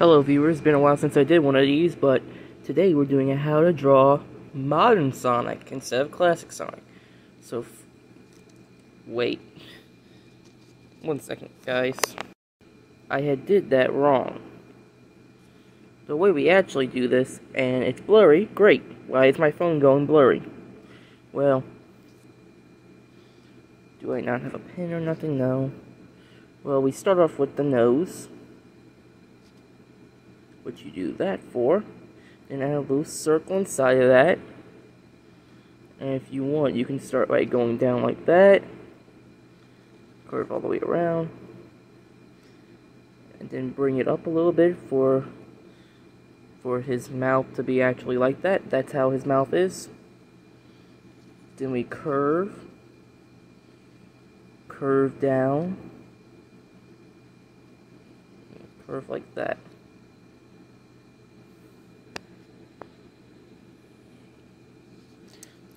Hello viewers, it's been a while since I did one of these, but today we're doing a how to draw modern Sonic instead of classic Sonic. So, wait. One second, guys. I had did that wrong. The way we actually do this, and it's blurry, great. Why is my phone going blurry? Well, do I not have a pen or nothing? No. Well, we start off with the nose what you do that for. And add a little circle inside of that. And if you want, you can start by going down like that. Curve all the way around. And then bring it up a little bit for for his mouth to be actually like that. That's how his mouth is. Then we curve. Curve down. Curve like that.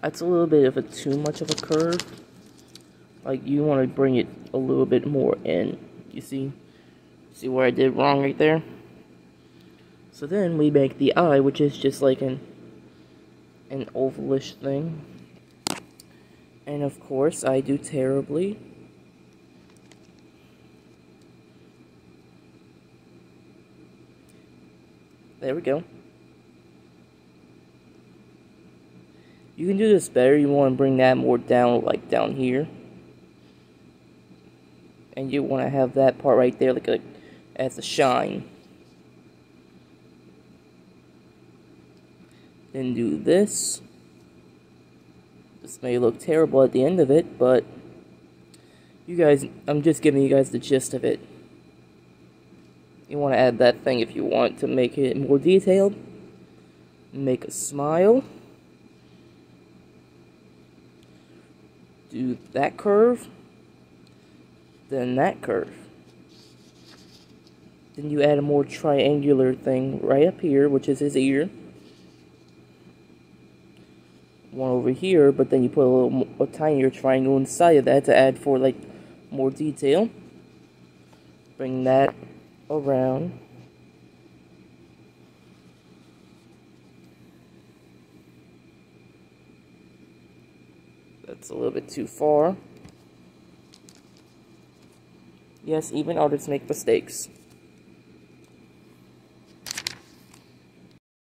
That's a little bit of a too much of a curve. Like you want to bring it a little bit more in. You see? See where I did wrong right there? So then we make the eye, which is just like an an ovalish thing. And of course, I do terribly. There we go. You can do this better. You want to bring that more down, like down here. And you want to have that part right there, like a, as a shine. Then do this. This may look terrible at the end of it, but you guys, I'm just giving you guys the gist of it. You want to add that thing if you want to make it more detailed. Make a smile. Do that curve, then that curve. Then you add a more triangular thing right up here, which is his ear. One over here, but then you put a little a tinier triangle inside of that to add for like more detail. Bring that around. That's a little bit too far. Yes, even artists make mistakes.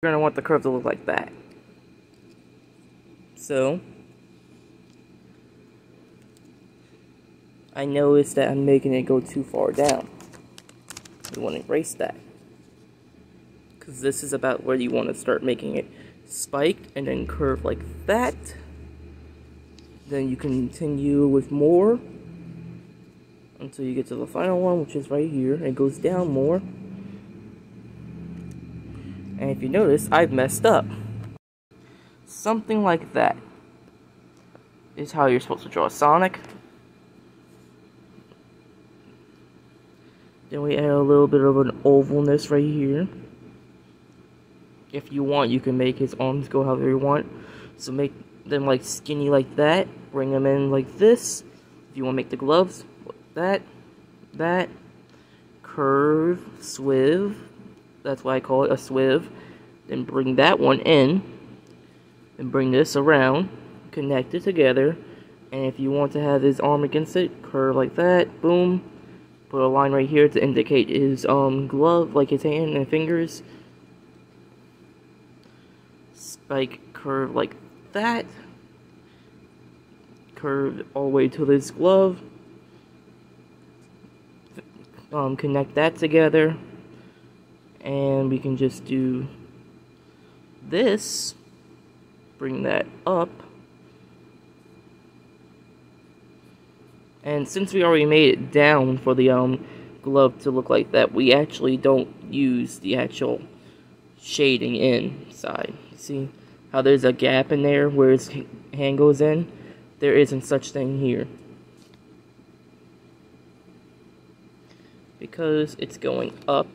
You're going to want the curve to look like that. So, I noticed that I'm making it go too far down. You want to erase that. Because this is about where you want to start making it spiked and then curve like that. Then you continue with more until you get to the final one, which is right here. It goes down more. And if you notice, I've messed up. Something like that is how you're supposed to draw Sonic. Then we add a little bit of an ovalness right here. If you want, you can make his arms go however you want. So make them like skinny like that bring them in like this. If you want to make the gloves, that, that, curve, swiv, that's why I call it a swiv. Then bring that one in, and bring this around, connect it together, and if you want to have his arm against it, curve like that, boom, put a line right here to indicate his um glove, like his hand and fingers, spike curve like that, Curved all the way to this glove. Um, connect that together. And we can just do this. Bring that up. And since we already made it down for the um, glove to look like that, we actually don't use the actual shading inside. See how there's a gap in there where his hand goes in? there isn't such thing here. Because it's going up.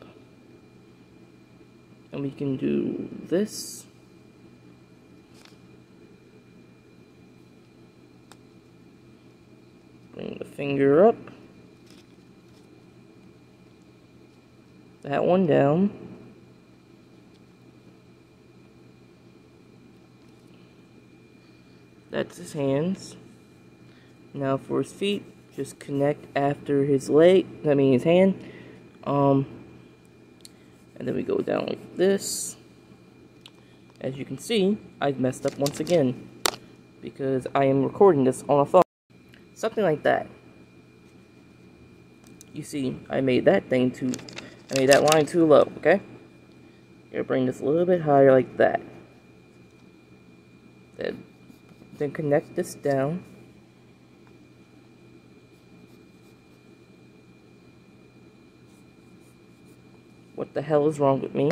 And we can do this. Bring the finger up. That one down. That's his hands. Now for his feet, just connect after his leg, I mean his hand. Um, and then we go down like this. As you can see, I've messed up once again because I am recording this on a phone. Something like that. You see, I made that thing too, I made that line too low, okay? Gonna bring this a little bit higher like that. Then, then connect this down. What the hell is wrong with me?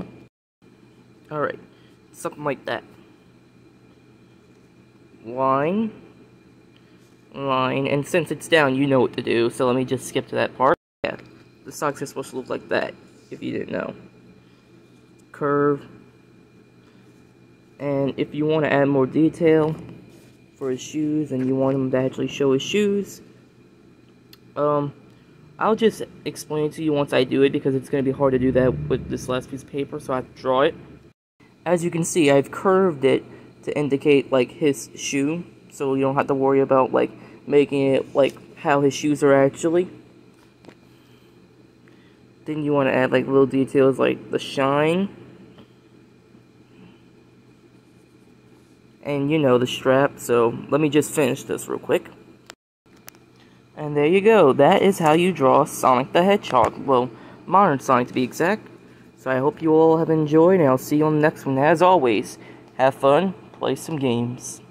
Alright, something like that. Line, line, and since it's down, you know what to do, so let me just skip to that part. Yeah, the socks are supposed to look like that, if you didn't know. Curve. And if you want to add more detail for his shoes and you want him to actually show his shoes, um, I'll just explain to you once I do it because it's going to be hard to do that with this last piece of paper, so I have to draw it. As you can see, I've curved it to indicate, like, his shoe, so you don't have to worry about, like, making it, like, how his shoes are actually. Then you want to add, like, little details like the shine. And, you know, the strap, so let me just finish this real quick. And there you go. That is how you draw Sonic the Hedgehog. Well, modern Sonic to be exact. So I hope you all have enjoyed, and I'll see you on the next one. As always, have fun, play some games.